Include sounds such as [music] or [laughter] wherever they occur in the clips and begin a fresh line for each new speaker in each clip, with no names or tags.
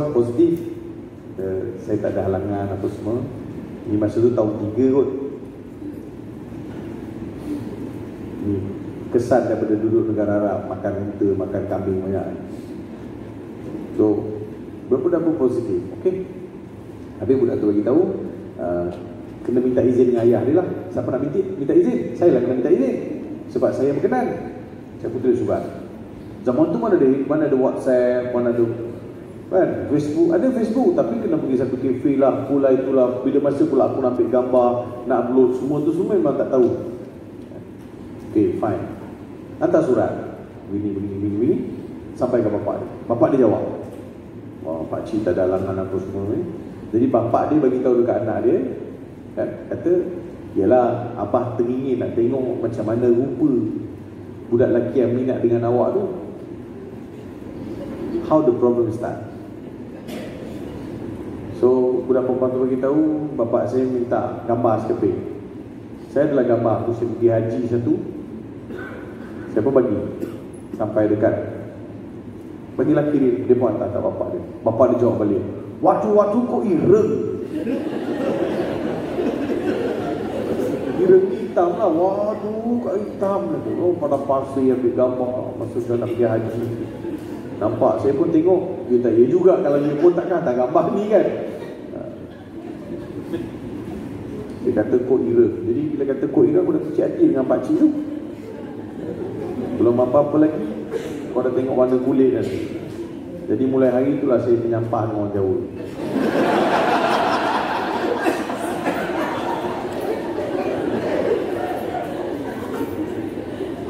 respon positif uh, saya tak ada halangan apa semua. Ni masa tu tahun 3 kot. Ni kesan daripada duduk negara Arab makan unta makan kambing banyak. So berapa pun positif okey? Habis budak tu bagi tahu uh, kena minta izin dengan ayah dia lah. Siapa nak minta minta izin? Saya lah kena minta izin. Sebab saya berkenan. Saya putera surat. Zaman tu mana ada mana ada whatsapp mana ada kan? Facebook ada Facebook tapi kena pergi satu cafe lah pula itulah. Bila masa pula aku nak ambil gambar nak upload semua tu semua memang tak tahu. Okay fine. Hantar surat. Begini begini begini begini sampai ke bapak dia. Bapak dia jawab. Wah pak cik tak ada halangan apa semua ni. Jadi bapak dia bagi tahu dekat anak dia kan? Kata yalah abah teringin nak tengok macam mana rupa budak lelaki yang minat dengan awak tu. How the problem start So budak perempuan tu bagi tahu bapak saya minta gambar sekeping. Saya adalah gambar aku saya pergi haji satu. Saya pun bagi sampai dekat bagilah kirim dia pun hantar kat bapak dia. Bapak dia jawab balik. Waktu-waktu kau ireng. Ireng hitam lah. Waduh, kau hitam lah. Oh, pada pasir ambil gambar masa saya nak pergi haji. Nampak, saya pun tengok Dia tak, ya juga kalau dia pun takkan tak gambar ni kan Dia kata kod ira. Jadi bila kata kod ira Aku dah kecil hati dengan pakcik tu. Belum apa-apa lagi. Kau dah tengok warna kulit kan Jadi mulai hari itulah saya menyampah dengan orang jauh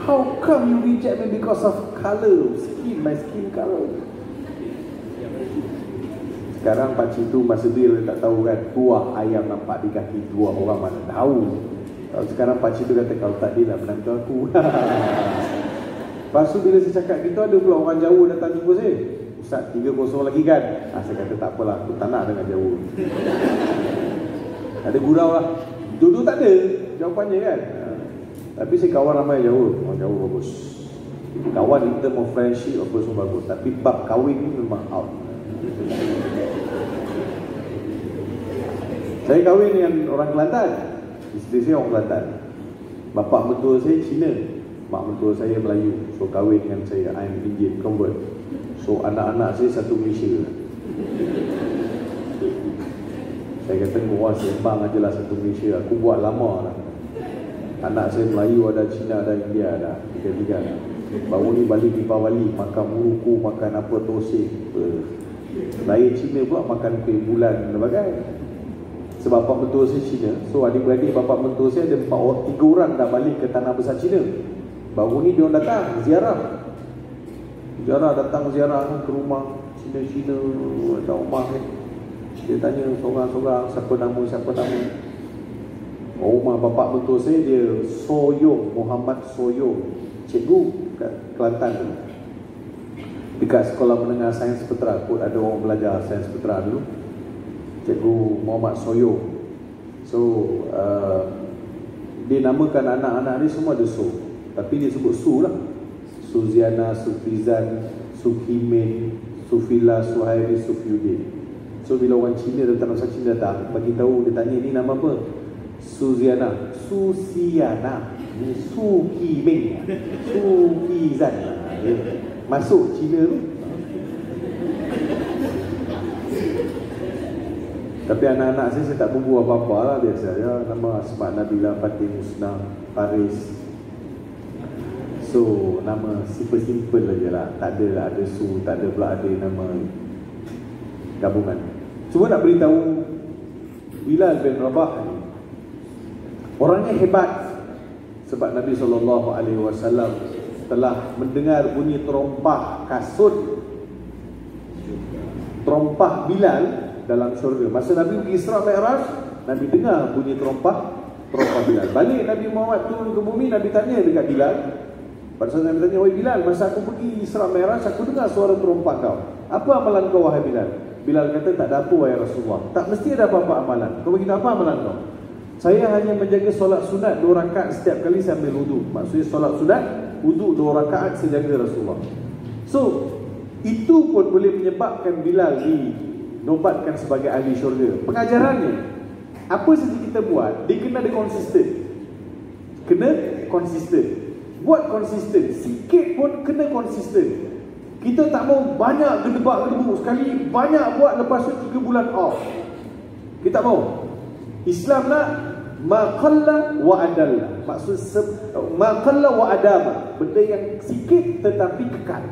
How come you reject me because of colour, skin, my skin colour? Sekarang pakcik tu masa dia tak tahu kan Tuah ayam nampak di kaki dua orang mana tahu. Sekarang pakcik tu kata kalau tak dia lah menantu aku? [laughs] Lepas tu bila saya cakap gitu ada pula orang jauh datang jumpa saya. Ustaz 3-0 lagi kan? Ah, Saya kata tak apalah aku tak nak dengan jauh [laughs] Ada gurau lah. Dua-dua tak ada jawapannya kan? Tapi saya kawan ramai jauh Orang jauh bagus. Kawan in term of friendship Apa semua bagus. Tapi bab kahwin ni memang out Saya kahwin dengan orang Kelantan. Isteri saya orang Kelantan. Bapak mentua saya Cina. Mak mentua saya Melayu. So kahwin dengan saya. I'm Indian convert. So anak-anak saya satu Malaysia. Saya kata Wah sembang aja lah satu Malaysia. Aku buat lama lah. Anak saya Melayu ada, Cina ada, India ada. Tiga-tiga Baru ni balik di Bawali Makan muruku, makan apa tosik Lain Cina pula makan kuih bulan dan sebagainya Sebab bapak mentua saya Cina. So adik-beradik bapak mentua saya ada empat orang, tiga orang dah balik ke tanah besar Cina. Baru ni dia datang ziarah. Ziarah datang ziarah ke rumah Cina-Cina Ada rumah ni. Dia tanya seorang-seorang Siapa nama, siapa nama. Rumah bapak mentua saya dia Soyong Muhammad Soyong Cikgu kat Kelantan tu Dekat sekolah menengah sains petera Kot ada orang belajar sains petera dulu Cikgu Muhammad Soyong. So uh, Dia namakan anak-anak ni semua ada So Tapi dia sebut Su lah. Suziana, Sufizan, Sukimin, Sufila, Suhairi, Sufyudin So bila orang Cina datang Orang Cina datang Bagi tahu dia tanya ni nama apa? Suziana. Susiana. Ini Suki Ming Suki Zan Masuk Cina tu Tapi anak-anak saya Saya tak bumbu apa-apa lah Biasa ya. Nama Asmat Nabila Fatih Musna Paris So Nama simple-simple aja lah. Tak ada lah Ada Su Tak ada pula ada nama Gabungan. Cuma nak beritahu Bilal bin Rabah ni Orangnya hebat. Sebab Nabi SAW telah mendengar bunyi terompah kasut. Terompah Bilal dalam syurga. Masa Nabi pergi Isra Mi'raj, Nabi dengar bunyi terompah terompah Bilal. Balik Nabi Muhammad turun ke bumi, Nabi tanya dekat Bilal. Pada saat Nabi tanya, "Wahai Bilal, masa aku pergi Isra Mi'raj, aku dengar suara terompah kau. Apa amalan kau wahai Bilal?" Bilal kata, "Tak ada apa wahai Rasulullah. Tak mesti ada apa-apa amalan. Kau bagi apa amalan kau?" Saya hanya menjaga solat sunat dua rakaat setiap kali sambil wudu. Maksudnya solat sunat, wudu dua rakaat saya jaga Rasulullah. So, Itu pun boleh menyebabkan Bilal dinobatkan sebagai ahli syurga. Pengajarannya, apa saja kita buat, dia kena ada konsisten. Kena konsisten. Buat konsisten. Sikit pun kena konsisten. Kita tak mau banyak gedebak gedebu sekali, banyak buat lepas tu 3 bulan off. Kita tak mau. Islam nak maqalla wa adalla. Maksud maqalla wa adama. Benda yang sikit tetapi kekal.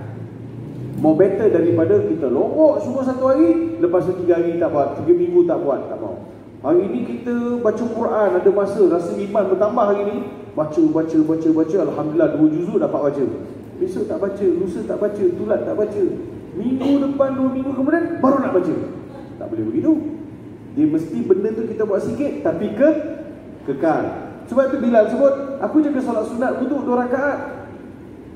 Mau better daripada kita longok semua satu hari Lepas tu tiga hari tak buat Tiga minggu tak buat Tak mau. Hari ni kita baca Quran Ada masa rasa iman bertambah hari ni Baca, baca, baca, baca Alhamdulillah dua juzu dapat baca. Besok tak baca, lusa tak baca, tulat tak baca. Minggu depan, dua minggu kemudian Baru nak baca. Tak boleh begitu. Dia mesti benda tu kita buat sikit Tapi ke kekal. Sebab tu Bilal sebut Aku jaga solat sunat untuk dua rakaat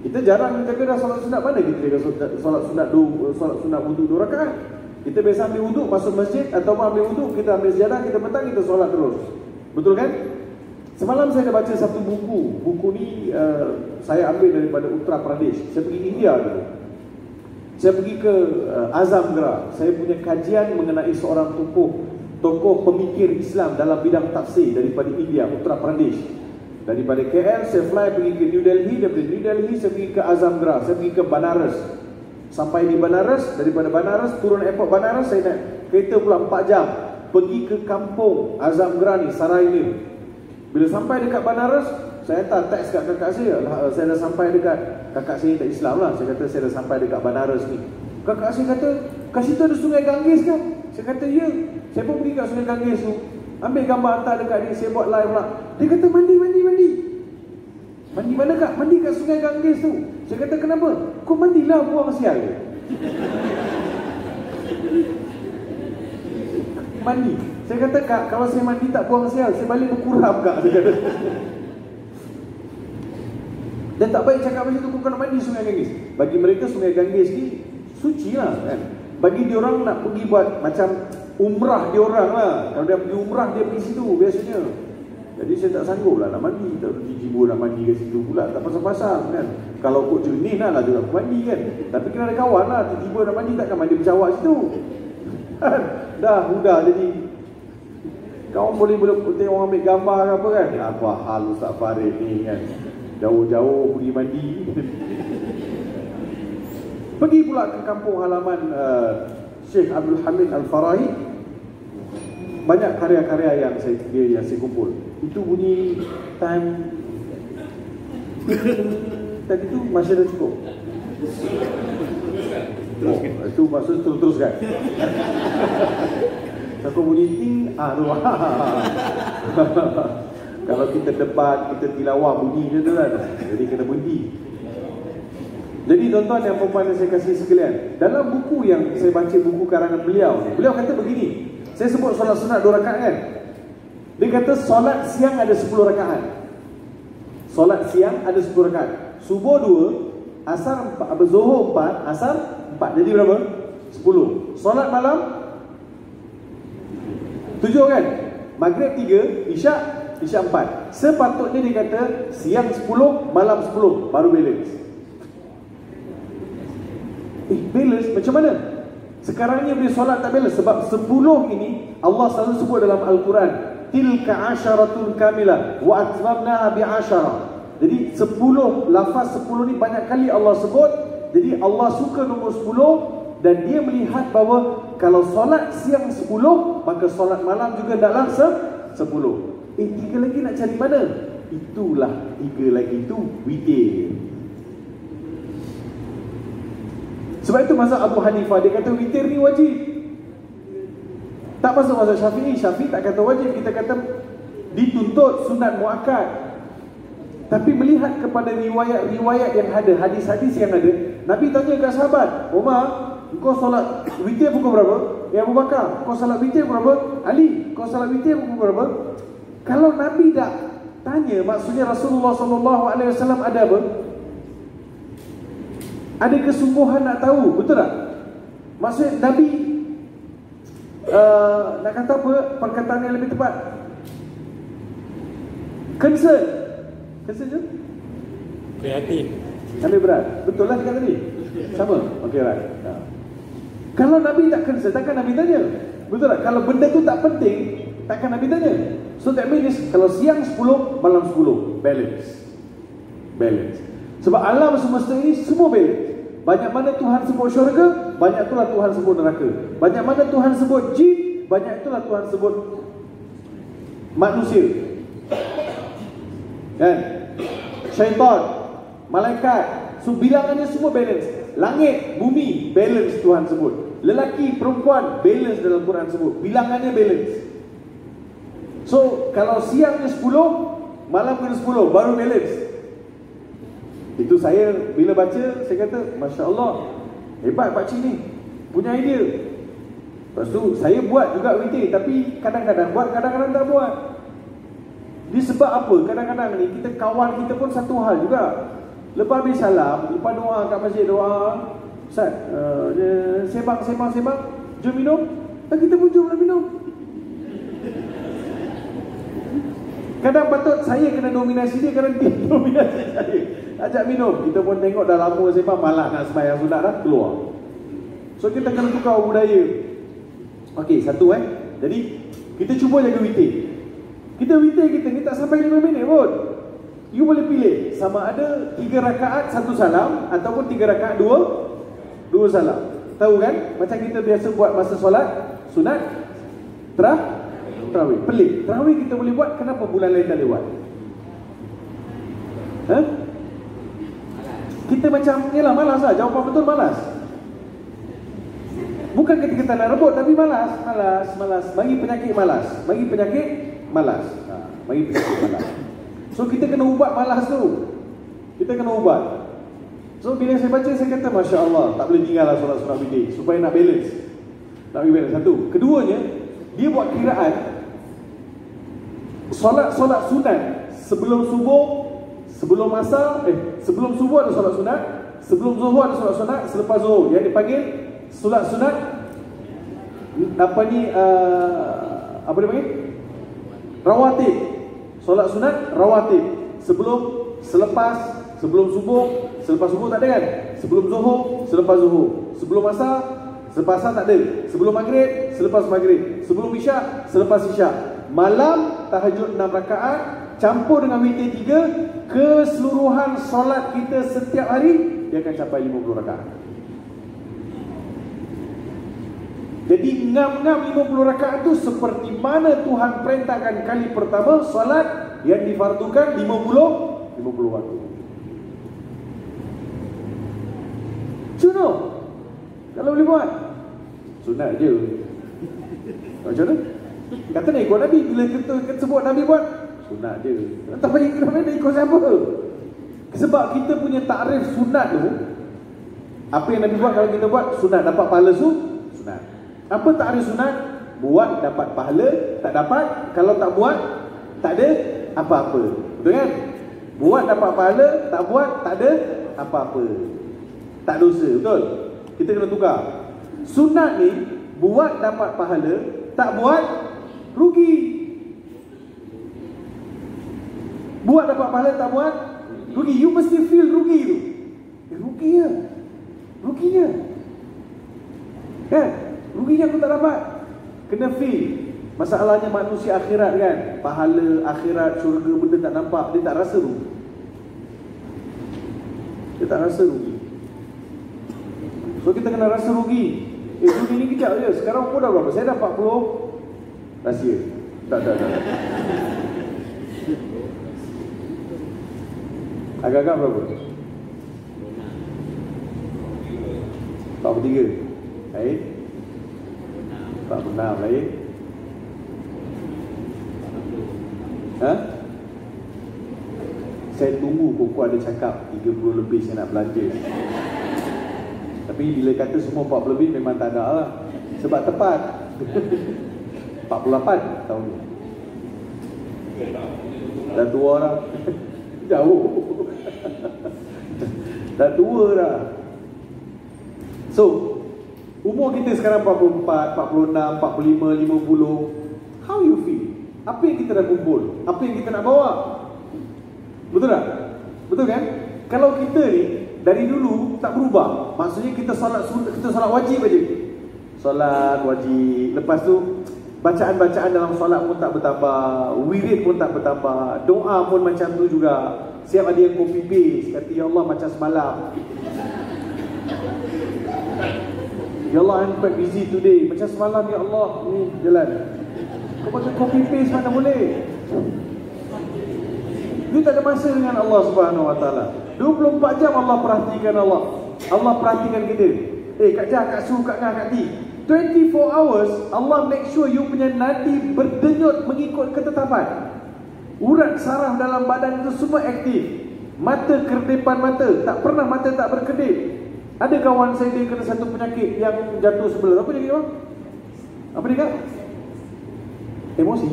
kita jarang jaga dah solat sunat mana kita jaga solat sunat dua solat sunat wuduk dua rakaat. Kita biasa ambil wuduk masuk masjid atau ambil wuduk kita ambil sejadah kita petang kita solat terus. Betul kan? Semalam saya dah baca satu buku. Buku ni uh, saya ambil daripada Uttar Pradesh. Saya pergi India dulu. Saya pergi ke uh, Azam Gra. Saya punya kajian mengenai seorang tokoh tokoh pemikir Islam dalam bidang tafsir daripada India, Uttar Pradesh. Daripada KL saya fly pergi ke New Delhi Daripada New Delhi saya pergi ke Azamgra Saya pergi ke Banaras. Sampai di Banaras Daripada Banaras turun airport Banaras Saya naik kereta pula 4 jam Pergi ke kampung Azamgra ni Sarai ni Bila sampai dekat Banaras Saya hantar teks kat kakak saya. Saya dah sampai dekat Kakak saya tak Islam lah. Saya kata saya dah sampai dekat Banaras ni. Kakak saya kata Kat situ ada sungai Ganges kan Saya kata ya. Saya pun pergi kat sungai Ganges tu Ambil gambar hantar dekat dia Saya buat live pula. Dia kata mandi mandi mandi. Mandi mana kak? Mandi kat sungai Ganges tu. Saya kata kenapa? Kau mandilah buang sial [laughs] Mandi. Saya kata kak Kalau saya mandi tak buang sial Saya balik berkurap kak. Saya kata. Dan tak baik cakap macam tu Kau nak mandi sungai Ganges. Bagi mereka sungai Ganges ni Suci lah kan Bagi diorang nak pergi buat Macam umrah dia orang lah. Kalau dia pergi umrah dia pergi situ biasanya. Jadi saya tak sanggup lah nak mandi. Tak pergi jibu nak mandi ke situ pula. Tak pasal-pasal kan. Kalau kok jernih lah lah juga aku mandi kan. Tapi kena ada kawan lah. Tiba-tiba nak mandi takkan mandi bercawak situ. [laughs] Dah mudah jadi. Kau boleh boleh tengok orang ambil gambar ke apa kan? Apa hal Ustaz Farid ni kan? Jauh-jauh pergi mandi [laughs] pergi pula ke kampung halaman uh, Syekh Abdul Hamid Al-Farahi banyak karya-karya yang saya dia yang saya kumpul. Itu bunyi time tadi tu masih ada cukup. Oh, itu maksud terus teruskan. Aku bunyi ting ah tu. [laughs] Kalau kita debat, kita tilawah bunyi je tu kan. Jadi kena bunyi. Jadi tuan-tuan yang perempuan yang saya kasih sekalian Dalam buku yang saya baca buku karangan beliau Beliau kata begini. Saya sebut solat sunat dua rakaat kan? Dia kata solat siang ada sepuluh rakaat. Solat siang ada sepuluh rakaat. Subuh dua Asar empat Zuhur empat Asar empat. Jadi berapa? Sepuluh. Solat malam? Tujuh kan? Maghrib tiga Isyak Isyak empat. Sepatutnya dia kata Siang sepuluh Malam sepuluh. Baru balance Eh balance macam mana? Sekarang ni boleh solat tak balance Sebab sepuluh ini Allah selalu sebut dalam Al-Quran Tilka asyaratun kamilah Wa atmamna bi asyarah Jadi sepuluh Lafaz sepuluh ni banyak kali Allah sebut Jadi Allah suka nombor sepuluh Dan dia melihat bahawa Kalau solat siang sepuluh Maka solat malam juga dalam se sepuluh Eh tiga lagi nak cari mana? Itulah tiga lagi itu Witir Sebab itu masa Abu Hanifah dia kata witir ni wajib. Tak masuk masa Syafi'i, Syafi'i tak kata wajib, kita kata dituntut sunat muakkad. Tapi melihat kepada riwayat-riwayat yang ada, hadis-hadis yang ada, Nabi tanya ke sahabat, Umar, kau solat witir pukul berapa? Ya Abu Bakar, kau solat witir berapa? Ali, kau solat witir pukul berapa? Kalau Nabi tak tanya, maksudnya Rasulullah SAW ada apa? Ada kesungguhan nak tahu betul tak maksud nabi uh, nak kata apa perkataan yang lebih tepat concern concern je
prihatin
lebih berat betul lah cakap tadi Sama? Okey, right. Kalau Nabi tak concern, takkan Nabi tanya? Betul tak? Kalau benda tu tak penting, takkan Nabi tanya? So that means, kalau siang 10, malam 10. Balance. Balance. Sebab alam semesta ini semua balance. Banyak mana Tuhan sebut syurga, banyak itulah Tuhan sebut neraka. Banyak mana Tuhan sebut jin, banyak itulah Tuhan sebut manusia. Kan? Syaitan, malaikat, so bilangannya semua balance. Langit, bumi, balance Tuhan sebut. Lelaki, perempuan, balance dalam Quran sebut. Bilangannya balance. So, kalau siangnya 10, malam kena 10, baru balance. Itu saya, bila baca, saya kata, Masya Allah, hebat Pak Cik ni. Punya idea. Lepas tu, saya buat juga witir. Tapi kadang-kadang buat, kadang-kadang tak buat. Dia sebab apa? Kadang-kadang ni, kita kawan kita pun satu hal juga. Lepas habis salam, lepas doa kat masjid doa, Ustaz, uh, sebang, sebang, sebang, jom minum. Dan kita pun jom minum. Kadang patut saya kena dominasi dia, kadang dia [laughs] dominasi saya. Ajak minum. Kita pun tengok dah lama sebang, malah nak sembahyang sunat dah, keluar. So kita kena tukar budaya. Okey, satu eh. Jadi, kita cuba jaga witir. Kita witir kita ni tak sampai 5 minit pun. You boleh pilih sama ada tiga rakaat satu salam ataupun tiga rakaat dua dua salam. Tahu kan? Macam kita biasa buat masa solat sunat terah terawih. Pelik. Terawih kita boleh buat kenapa bulan lain tak lewat? Ha? Kita macam yalah malas lah. Jawapan betul malas. Bukan ketika tak nak rebut tapi malas, malas, malas. Bagi penyakit malas. Bagi penyakit malas. Ha, bagi penyakit malas. So kita kena ubat malas tu Kita kena ubat So bila saya baca saya kata Masya Allah Tak boleh tinggal lah solat sunat bidik Supaya nak balance Nak balance satu Keduanya Dia buat kiraan Solat-solat sunat Sebelum subuh Sebelum masa Eh sebelum subuh ada solat sunat Sebelum zuhur ada solat sunat Selepas zuhur. Yang dipanggil Solat sunat Apa ni uh, Apa dia panggil? Rawatib. Solat sunat rawatib. Sebelum selepas sebelum subuh selepas subuh tak ada kan? Sebelum zuhur selepas zuhur. Sebelum asar selepas asar tak ada. Sebelum maghrib selepas maghrib. Sebelum isyak selepas isyak. Malam tahajud 6 rakaat campur dengan witir 3 keseluruhan solat kita setiap hari dia akan capai 50 rakaat Jadi ngam-ngam 50 rakaat itu seperti mana Tuhan perintahkan kali pertama solat yang difardukan 50 50 waktu. Cuno. Kalau boleh buat. Sunat je. Macam mana? Kata nak ikut Nabi bila kita sebut Nabi buat sunat je. Tapi kenapa nak ikut siapa? Sebab kita punya takrif sunat tu apa yang Nabi buat kalau kita buat sunat dapat pahala su sunat. Apa tak ada sunat? Buat dapat pahala, tak dapat. Kalau tak buat, tak ada apa-apa. Betul kan? Buat dapat pahala, tak buat, tak ada apa-apa. Tak dosa, betul? Kita kena tukar. Sunat ni, buat dapat pahala, tak buat, rugi. Buat dapat pahala, tak buat, rugi. You mesti feel rugi tu. Eh, rugi ya. Rugi ya. Kan? Ruginya aku tak dapat. Kena feel. Masalahnya manusia akhirat kan. Pahala akhirat, syurga benda tak nampak. Dia tak rasa rugi. Dia tak rasa rugi. So kita kena rasa rugi. Eh rugi ni kejap je. Sekarang pun dah berapa? Saya dah 40. Rahsia. Tak, tak, tak. Agak-agak berapa? 43. Baik. Tak benar lain. Ha? Saya tunggu Koko ada cakap 30 lebih saya nak belanja. Tapi bila kata semua 40 lebih memang tak ada lah. Sebab tepat. [laughs] 48 tahun ni. Dah tua orang. [laughs] Jauh. Dah tua dah. So, Umur kita sekarang 44, 46, 45, 50. How you feel? Apa yang kita dah kumpul? Apa yang kita nak bawa? Betul tak? Betul kan? Kalau kita ni dari dulu tak berubah. Maksudnya kita solat kita solat wajib aja. Solat wajib. Lepas tu bacaan-bacaan dalam solat pun tak bertambah, wirid pun tak bertambah, doa pun macam tu juga. Siap ada yang kopi paste, kata ya Allah macam semalam. Ya Allah I'm quite busy today. Macam semalam ya Allah ni jalan. Kau pakai copy paste mana boleh? Dia tak ada masa dengan Allah Subhanahu Wa Taala. 24 jam Allah perhatikan Allah. Allah perhatikan kita. Eh Kak Jah, Kak Su, Kak Ngah, Kak Ti. 24 hours Allah make sure you punya nadi berdenyut mengikut ketetapan. Urat saraf dalam badan itu semua aktif. Mata kerdepan mata, tak pernah mata tak berkedip. Ada kawan saya dia kena satu penyakit yang jatuh sebelah. Apa dia kata? Apa dia kata? Emosi.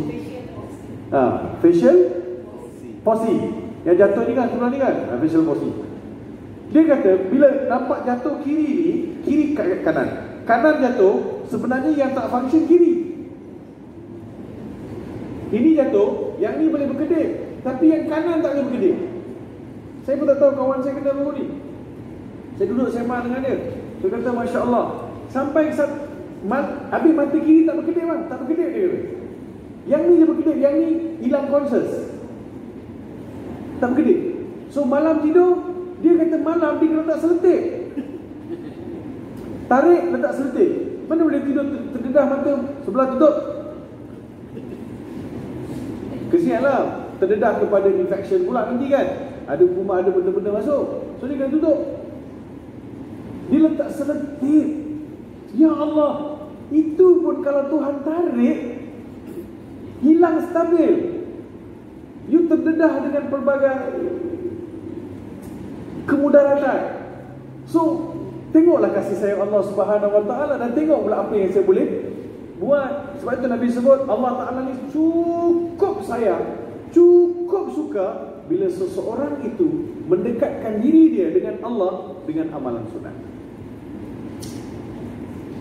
Ha, facial posi. Yang jatuh ni kan sebelah ni kan? Ha, facial posi. Dia kata bila nampak jatuh kiri ni, kiri kanan. Kanan jatuh, sebenarnya yang tak function kiri. Ini jatuh, yang ni boleh berkedip. Tapi yang kanan tak boleh berkedip. Saya pun tak tahu kawan saya kena apa ni. Saya duduk sembang dengan dia. Saya kata Masya Allah. Sampai saat, mat, habis mata kiri tak berkedip bang. Tak berkedip dia Yang ni dia berkedip. Yang ni hilang conscious. Tak berkedip. So malam tidur, dia kata malam dia kena tak seletik. Tarik letak seletik. Mana boleh tidur terdedah mata sebelah tutup? Kesianlah. Terdedah kepada infection pula nanti kan. Ada kuman, ada benda-benda masuk. So dia kena tutup. Dia letak seletip. Ya Allah. Itu pun kalau Tuhan tarik. Hilang stabil. You terdedah dengan pelbagai kemudaratan. So, tengoklah kasih sayang Allah Subhanahu Wa Taala dan tengok pula apa yang saya boleh buat. Sebab itu Nabi sebut Allah Taala ni cukup sayang, cukup suka bila seseorang itu mendekatkan diri dia dengan Allah dengan amalan sunat.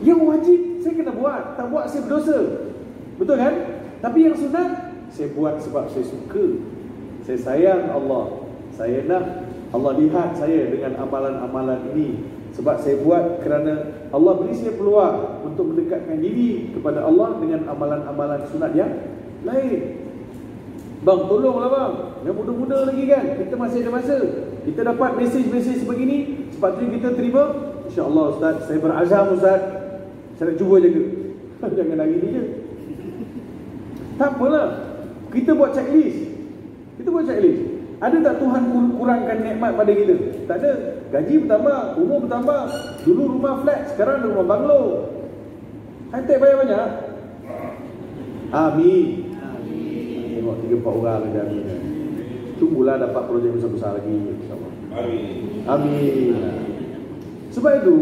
Yang wajib saya kena buat, tak buat saya berdosa. Betul kan? Tapi yang sunat saya buat sebab saya suka. Saya sayang Allah. Saya nak Allah lihat saya dengan amalan-amalan ini sebab saya buat kerana Allah beri saya peluang untuk mendekatkan diri kepada Allah dengan amalan-amalan sunat yang lain. Bang, tolonglah bang. Yang muda-muda lagi kan. Kita masih ada masa. Kita dapat mesej-mesej sebegini. Sepatutnya kita terima. InsyaAllah Ustaz. Saya berazam Ustaz. Saya nak cuba jaga. [laughs] Jangan hari ni je. Tak apalah. Kita buat checklist. Kita buat checklist. Ada tak Tuhan kurangkan nikmat pada kita? Tak ada. Gaji bertambah, umur bertambah. Dulu rumah flat, sekarang ada rumah banglo. High-tech bayar banyak? Amin. Amin. Tengok tiga empat orang ada amin. Tunggulah dapat projek besar-besar lagi. Amin. Amin. Sebab itu,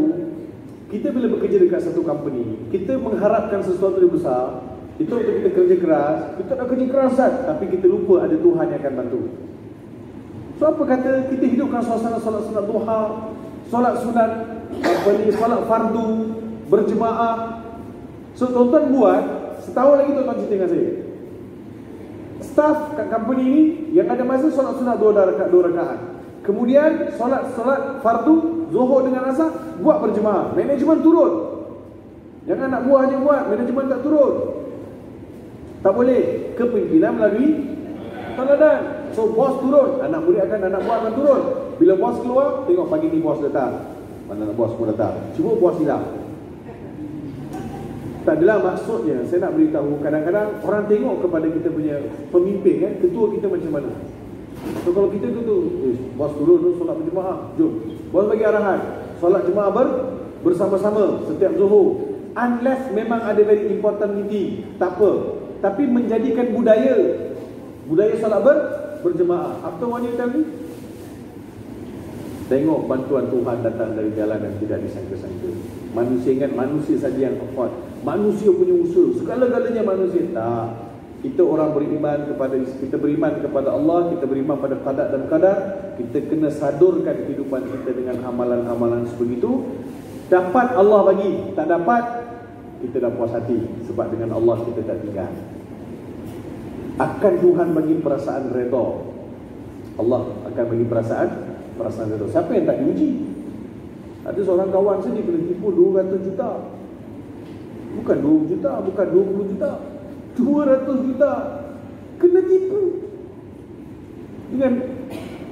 kita bila bekerja dekat satu company, kita mengharapkan sesuatu yang besar, itu untuk kita kerja keras, kita nak kerja keras kan? tapi kita lupa ada Tuhan yang akan bantu. So apa kata kita hidupkan suasana solat sunat duha, solat sunat, ni, solat fardu, berjemaah. So tuan-tuan buat, setahun lagi tuan-tuan cerita dengan saya. Staff kat company ni yang ada masa solat sunat dua rakaat, dua rakaat. Kemudian solat solat fardu, zuhur dengan asar, buat berjemaah. Manajemen turun. Jangan nak buah je buat, manajemen tak turun. Tak boleh. Kepimpinan melalui teladan. So bos turun, anak murid akan anak buah akan turun. Bila bos keluar, tengok pagi ni bos datang. Mana bos pun datang. Cuba bos hilang. Tak adalah maksudnya saya nak beritahu kadang-kadang orang tengok kepada kita punya pemimpin kan, ketua kita macam mana. So kalau kita tu tu, eh, bos turun tu solat berjemaah, jom. Bos bagi arahan, solat jemaah ber bersama-sama setiap zuhur. Unless memang ada very important meeting, tak apa. Tapi menjadikan budaya budaya solat ber berjemaah. Year tell me? Tengok bantuan Tuhan datang dari jalan yang tidak disangka-sangka. Manusia ingat manusia saja yang afford. Manusia punya usaha. Segala-galanya manusia. Tak. Kita orang beriman kepada kita beriman kepada Allah, kita beriman pada qada dan qadar, kita kena sadurkan kehidupan kita dengan amalan-amalan sebegitu. Dapat Allah bagi, tak dapat kita dah puas hati sebab dengan Allah kita tak tinggal. Akan Tuhan bagi perasaan redha. Allah akan bagi perasaan perasaan redha. Siapa yang tak diuji? Ada seorang kawan saya dia kena tipu 200 juta. Bukan 20 juta, bukan 20 juta. 200 juta. Kena tipu. Dengan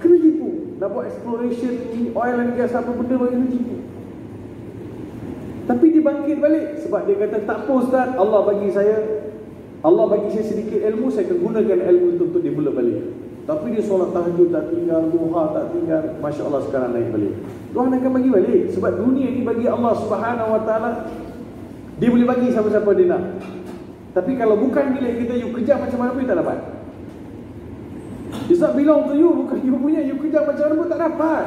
kena tipu. Nak buat exploration oil and gas apa benda bagi kena tipu. Tapi dia bangkit balik sebab dia kata tak apa ustaz, Allah bagi saya Allah bagi saya sedikit ilmu, saya akan gunakan ilmu itu untuk develop balik. Tapi dia solat tahajud tak tinggal, duha tak tinggal, Masya Allah sekarang naik balik. Tuhan akan bagi balik. Sebab dunia ini bagi Allah subhanahu wa ta'ala, dia boleh bagi siapa-siapa dia nak. Tapi kalau bukan milik kita, you kerja macam mana pun tak dapat. It's not belong to you, bukan you punya, you kerja macam mana pun tak dapat.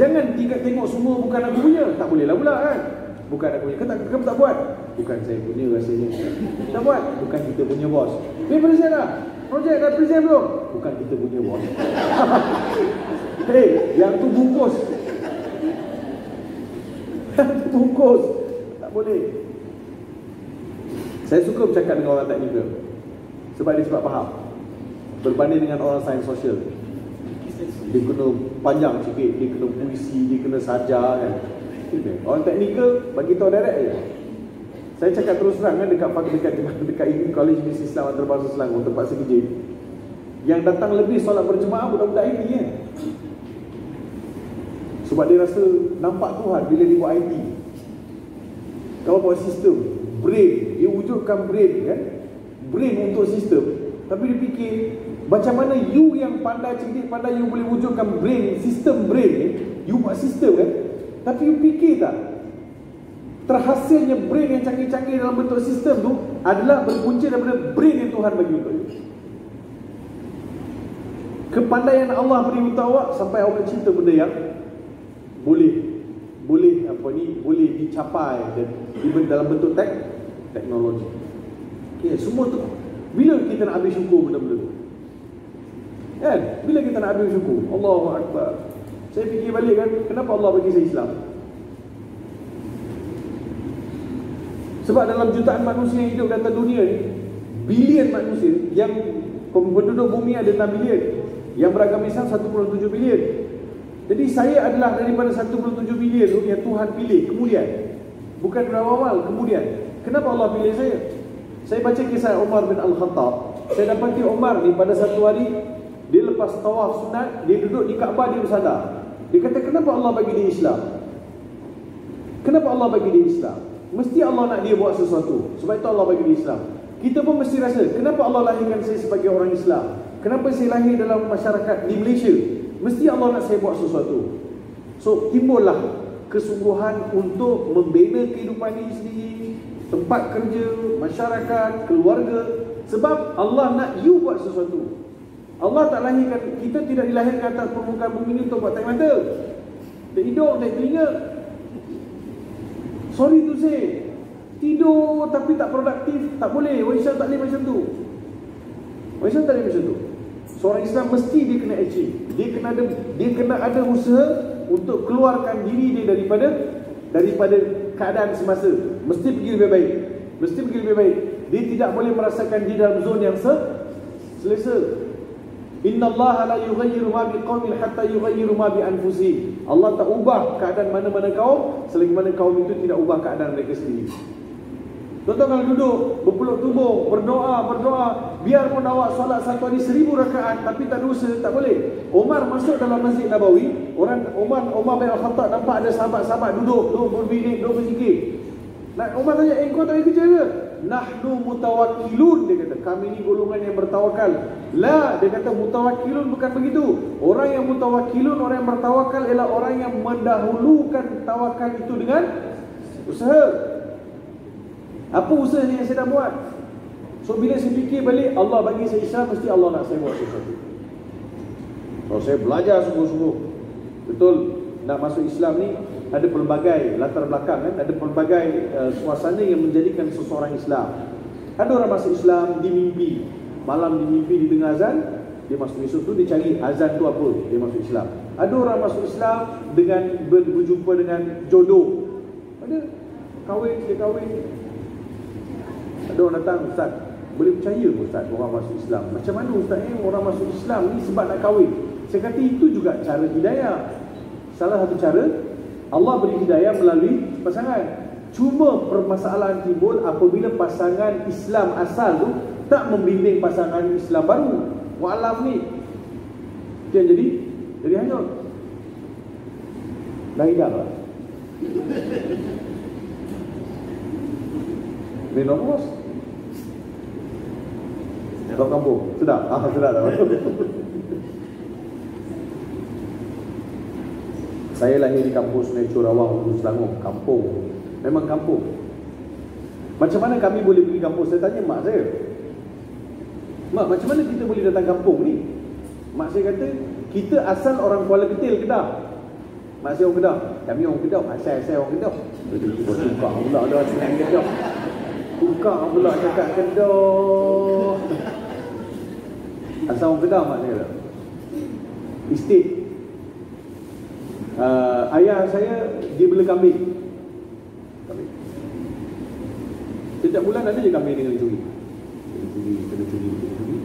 Jangan tinggal tengok semua bukan aku punya. Tak boleh lah pula kan. Bukan aku punya. Kenapa, kenapa tak buat? Bukan saya punya rasanya. Tak buat? Bukan kita punya bos. Biar present lah. Projek dah present belum? Bukan kita punya bos. Hei, [laughs] yang tu bungkus. Yang tu bungkus. Tak boleh. Saya suka bercakap dengan orang teknikal. Sebab dia sebab faham. Berbanding dengan orang sains sosial. Dia kena panjang sikit, dia kena puisi, dia kena saja kan. Orang teknikal bagi tahu direct je. Saya cakap terus terang kan dekat dekat dekat, dekat College Bisnes Islam Antarabangsa Selangor tempat saya kerja. Yang datang lebih solat berjemaah budak-budak ini ya. Sebab dia rasa nampak Tuhan bila dia buat IT. Kalau buat sistem, brain, dia wujudkan brain kan. Brain untuk sistem. Tapi dia fikir macam mana you yang pandai cerdik pandai you boleh wujudkan brain, sistem brain ni, you buat sistem kan. Tapi you fikir tak? Terhasilnya brain yang canggih-canggih dalam bentuk sistem tu adalah berpunca daripada brain yang Tuhan bagi untuk you. Kepandaian Allah beri untuk awak sampai awak cinta benda yang boleh boleh apa ni boleh dicapai dan even dalam bentuk tek teknologi. Okay, semua tu bila kita nak habis syukur benda-benda tu? Kan? Bila kita nak ambil syukur? Allahu Akbar. Saya fikir balik kan, kenapa Allah bagi saya Islam? Sebab dalam jutaan manusia yang hidup atas dunia ni, bilion manusia yang penduduk bumi ada 6 bilion, yang beragama Islam 1.7 bilion. Jadi saya adalah daripada 1.7 bilion tu yang Tuhan pilih kemudian. Bukan dari awal, kemudian. Kenapa Allah pilih saya? Saya baca kisah Umar bin Al-Khattab. Saya dapati Umar ni pada satu hari dia lepas tawaf sunat, dia duduk di Kaabah dia bersadar. Dia kata, kenapa Allah bagi dia Islam? Kenapa Allah bagi dia Islam? Mesti Allah nak dia buat sesuatu. Sebab itu Allah bagi dia Islam. Kita pun mesti rasa, kenapa Allah lahirkan saya sebagai orang Islam? Kenapa saya lahir dalam masyarakat di Malaysia? Mesti Allah nak saya buat sesuatu. So, timbullah kesungguhan untuk membina kehidupan ini sendiri, tempat kerja, masyarakat, keluarga. Sebab Allah nak you buat sesuatu. Allah tak lahirkan kita tidak dilahirkan atas permukaan bumi ini untuk buat tak mata. Tak hidung, tak telinga. Sorry tu say. Tidur tapi tak produktif, tak boleh. Islam tak boleh macam tu. Islam tak boleh macam tu. Seorang Islam mesti dia kena achieve. Dia kena ada dia kena ada usaha untuk keluarkan diri dia daripada daripada keadaan semasa. Mesti pergi lebih baik. Mesti pergi lebih baik. Dia tidak boleh merasakan di dalam zon yang se selesa. Inna Allah la yughayyiru ma biqaumin hatta yughayyiru ma bi anfusihim. Allah tak ubah keadaan mana-mana kaum selagi mana kaum itu tidak ubah keadaan mereka sendiri. Tuan-tuan kalau duduk berpeluk tubuh, berdoa, berdoa, biarpun awak solat satu hari seribu rakaat tapi tak dosa, tak boleh. Umar masuk dalam Masjid Nabawi, orang Umar Umar bin Al-Khattab nampak ada sahabat-sahabat duduk, duduk berbinit, duduk berzikir. Nak Umar tanya, "Eh kau tak kerja ke?" Nahnu mutawakkilun dia kata kami ni golongan yang bertawakal. La dia kata mutawakkilun bukan begitu. Orang yang mutawakkilun orang yang bertawakal ialah orang yang mendahulukan tawakal itu dengan usaha. Apa usaha yang saya dah buat? So bila saya fikir balik Allah bagi saya Islam mesti Allah nak saya buat sesuatu. Kalau saya belajar sungguh-sungguh betul nak masuk Islam ni ada pelbagai latar belakang kan ada pelbagai uh, suasana yang menjadikan seseorang Islam. Ada orang masuk Islam di mimpi. Malam di mimpi di dengar azan dia masuk Islam tu dia cari azan tu apa dia masuk Islam. Ada orang masuk Islam dengan berjumpa dengan jodoh. Ada. Kahwin dia kahwin. Ada orang datang ustaz boleh percaya ke ustaz orang masuk Islam? Macam mana ustaz ni orang masuk Islam ni sebab nak kahwin? Saya kata itu juga cara hidayah. Salah satu cara Allah beri hidayah melalui pasangan. Cuma permasalahan timbul apabila pasangan Islam asal tu tak membimbing pasangan Islam baru. Wa'alaf ni. Dia jadi jadi hanyut. Dah hilang lah. Minum bos. Kau kampung. Sedap. Ah, sedap dah. [laughs] Saya lahir di Sungai Curawang, Ulu Selangor. Kampung. Memang kampung. Macam mana kami boleh pergi kampung? Saya tanya mak saya. Mak, macam mana kita boleh datang kampung ni? Mak saya kata, kita asal orang Kuala Ketil, Kedah. Mak saya orang Kedah. Kami orang Kedah. Asal saya orang Kedah. Tukar pula dah senang Kedah. Tukar pula cakap Kedah. Asal orang Kedah mak saya. Estate uh, ayah saya dia bela kambing. kambing. Setiap bulan ada je kambing dengan curi. Kena curi, kena curi, kena curi.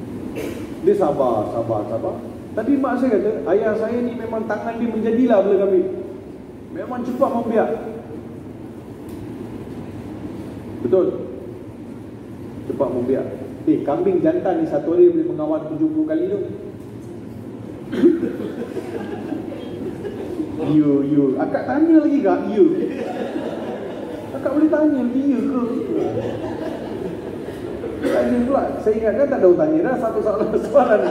Dia sabar, sabar, sabar. Tapi mak saya kata, ayah saya ni memang tangan dia menjadilah bela kambing. Memang cepat membiak. Betul? Cepat membiak. Eh, kambing jantan ni satu hari boleh mengawal 70 kali tu. Ya, ya. Akak tanya lagi tak? Ya. Akak boleh tanya ya ke? Tanya pula. Saya ingatkan tak ada tanya dah. Satu soalan [laughs] soalan.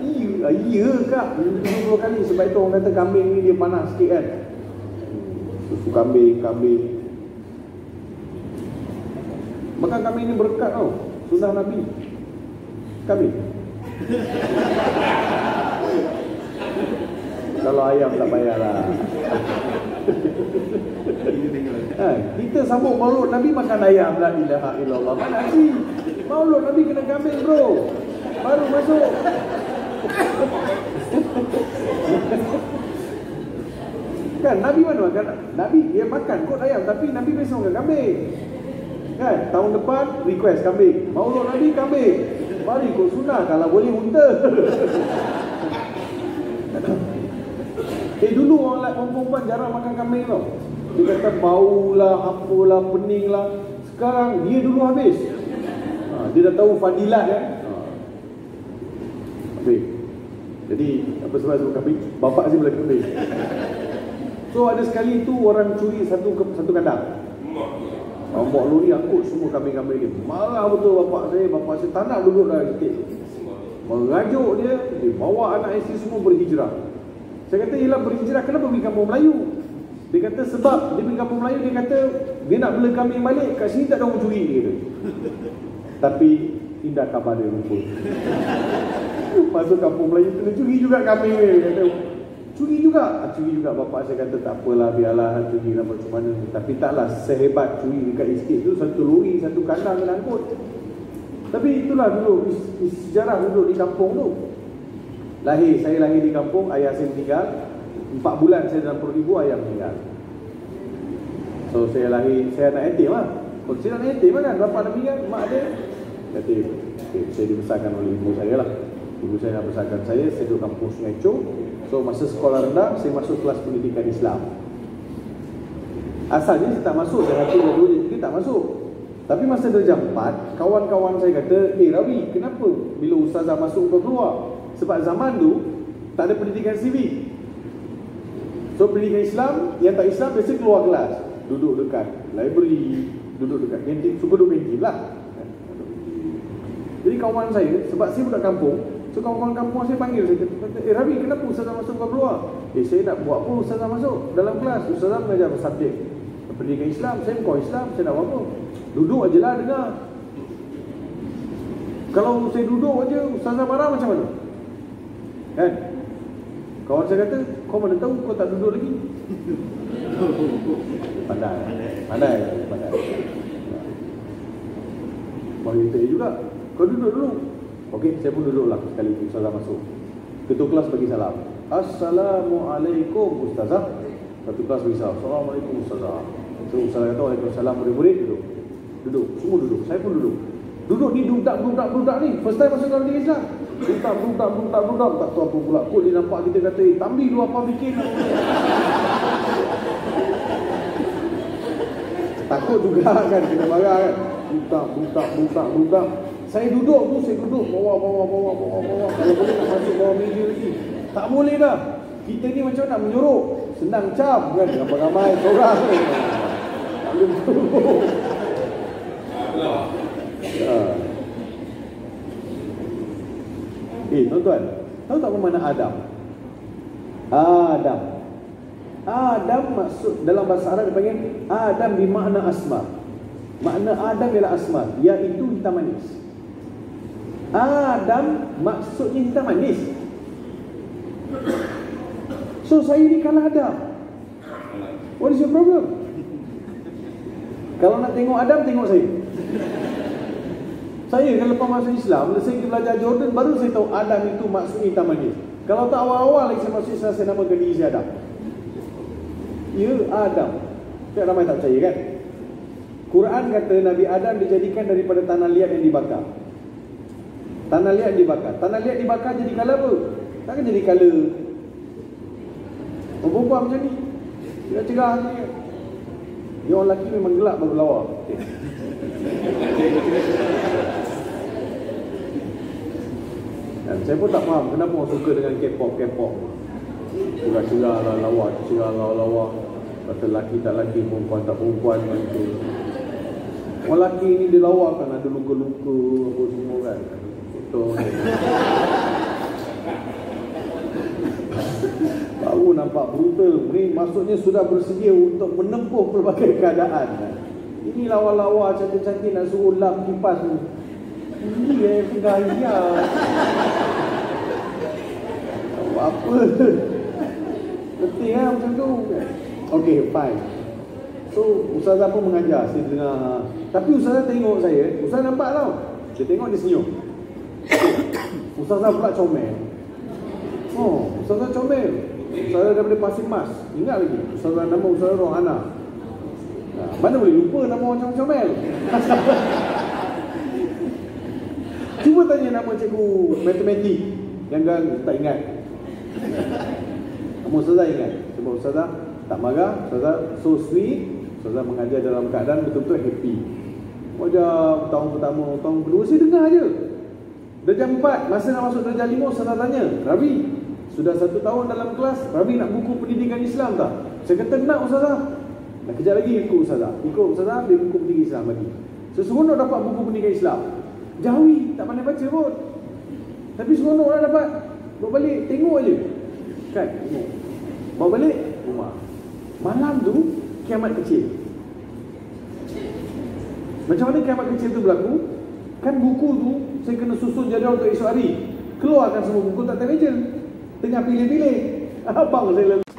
Ya, ah, ya kak. Dua kali sebab itu orang kata kambing ni dia panas sikit kan. Susu kambing, kambing. Makan kambing ni berkat tau. Sunnah Nabi. Kambing. Kalau ayam tak payahlah. ha, kita sambut maulud Nabi makan ayam la ilaha illallah. Mana sih? Maulud Nabi kena kambing bro. Baru masuk. kan Nabi mana makan? Nabi dia makan kot ayam tapi Nabi biasa makan kambing. Kan? Tahun depan request kambing. Maulud Nabi kambing. Mari kau sunah kalau boleh unta. [laughs] Eh dulu orang like perempuan jarang makan kambing tau. Dia kata bau lah, apalah, pening lah. Sekarang dia dulu habis. Ha, dia dah tahu fadilat kan. Ha. Habis. Jadi apa sebab sebut kambing? Bapak saya boleh kambing. So ada sekali tu orang curi satu satu kandang. Bawa lori angkut semua kambing-kambing ni. Marah betul bapak saya. Bapak saya tak nak duduk dalam sikit. Merajuk dia. Dia bawa anak isteri semua berhijrah. Saya kata ialah berhijrah kenapa pergi kampung Melayu? Dia kata sebab dia pergi kampung Melayu dia kata dia nak bela kambing balik kat sini tak ada orang curi dia Tapi indah kabar dia rumput. Masuk kampung Melayu kena curi juga kambing dia kata curi juga. Ah, curi juga bapak saya kata tak apalah biarlah curi lah macam mana. Tapi taklah sehebat curi dekat estate tu satu lori satu kandang kena angkut. Tapi itulah dulu sejarah dulu di kampung tu. Lahir, saya lahir di kampung, ayah saya meninggal. Empat bulan saya dalam perut ibu, ayah meninggal. So saya lahir, saya anak yatim lah. Kalau saya anak yatim kan, bapak dah meninggal, mak dia? Yatim, okay, saya dibesarkan oleh ibu saya lah. Ibu saya nak besarkan saya, saya duduk kampung Sungai Chow So masa sekolah rendah, saya masuk kelas pendidikan Islam. Asalnya saya tak masuk, saya hati dua jadi tak masuk. Tapi masa darjah 4, kawan-kawan saya kata, Eh Rawi, kenapa bila ustazah masuk kau keluar? Sebab zaman tu tak ada pendidikan CV. So pendidikan Islam yang tak Islam biasa keluar kelas, duduk dekat library, duduk dekat kantin, suka duduk kantin lah. Jadi kawan saya, sebab saya budak kampung, so kawan-kawan kampung saya panggil saya kata, "Eh Rabi, kenapa ustazah masuk kau keluar?" Eh saya nak buat apa ustazah masuk dalam kelas? Ustazah mengajar subjek pendidikan Islam, saya bukan Islam, saya nak buat apa? Duduk aje lah dengar. Kalau saya duduk aja, ustazah marah macam mana? Kan? Kawan saya kata, kau mana tahu kau tak duduk lagi? [laughs] Pandai. Pandai. Pandai. Monitor juga. Kau duduk dulu. Okey, saya pun duduklah sekali Ustazah masuk. Ketua kelas bagi salam. Assalamualaikum Ustazah. Satu kelas bagi salam. Assalamualaikum Ustazah. So, Ustazah kata, Waalaikumsalam. Murid-murid duduk. Duduk. Semua duduk. Saya pun duduk. Duduk ni duduk, duduk, duduk ni. First time masuk dalam diri Islam. Budak, budak, budak, budak. Tak tahu apa pula. Kok dia nampak kita kata, eh, Tambi lu apa bikin? Takut juga [laughs] kan, kena marah kan. Budak, budak, budak, budak. Saya duduk tu, saya duduk. Bawa, bawa, bawa, bawa, bawa. Kalau boleh nak masuk bawah meja lagi. Tak boleh dah. Kita ni macam nak menyuruh. Senang cap kan. Ramai-ramai seorang. Tak boleh menyuruh. Ha. Eh, tuan-tuan. Tahu tak mana Adam? Adam. Adam maksud dalam bahasa Arab dipanggil Adam bermakna asma. Makna Adam ialah asma, iaitu hitam manis. Adam maksudnya hitam manis. So saya ni kalah Adam. What is your problem? Kalau nak tengok Adam, tengok saya. Saya kan lepas masuk Islam, bila saya belajar Jordan, baru saya tahu Adam itu maksudnya hitam manis. Kalau tak awal-awal lagi saya masuk Islam, saya namakan diri saya Adam. Ya, Adam. Tak ramai tak percaya kan? Quran kata Nabi Adam dijadikan daripada tanah liat yang dibakar. Tanah liat yang dibakar. Tanah liat dibakar jadi kala apa? Takkan jadi kala. Perempuan macam ni. Dia cerah ni. Dia orang lelaki memang gelap baru lawa. Okay. Saya pun tak faham kenapa orang suka dengan K-pop, K-pop. Cerah-cerah lah, lawa, cerah lah, lawa. Kata lelaki tak lelaki, perempuan tak perempuan macam Orang lelaki ni dia lawa kan, ada luka-luka apa semua kan. Betul. [laughs] Baru nampak brutal. Ni maksudnya sudah bersedia untuk menempuh pelbagai keadaan. Ini lawa-lawa cantik-cantik nak suruh lap kipas ni. Ini yang gaya. Apa? Penting kan macam tu. Okay, fine. So, Ustazah pun mengajar. Saya dengar. Tapi Ustazah tengok saya. Ustazah nampak tau. Dia tengok dia senyum. Ustazah pula comel. Oh, Ustazah comel. Ustazah daripada Pasir Mas. Ingat lagi. Ustazah nama Ustazah Rohana. Nah, mana boleh lupa nama orang comel? [laughs] Cuba tanya nama cikgu matematik yang kan tak ingat. Nama Ustazah ingat. Sebab Ustazah tak marah, Ustazah so sweet, Ustazah mengajar dalam keadaan betul-betul happy. Wajah tahun pertama, tahun kedua saya dengar je. Darjah empat, masa nak masuk darjah lima, Ustazah tanya, Rabi, sudah satu tahun dalam kelas, Rabi nak buku pendidikan Islam tak? Saya kata, nak Ustazah. Nak kejap lagi ikut Ustazah. Ikut Ustazah, ambil buku pendidikan Islam lagi. Seseronok dapat buku pendidikan Islam. Jawi, tak pandai baca pun. Tapi seronok lah dapat. Bawa balik, tengok je. Kan, tengok. Bawa balik, rumah. Malam tu, kiamat kecil. Macam mana kiamat kecil tu berlaku? Kan buku tu, saya kena susun jadual untuk esok hari. Keluarkan semua buku tak terrejen. Tengah pilih-pilih. [laughs] Abang saya lalu.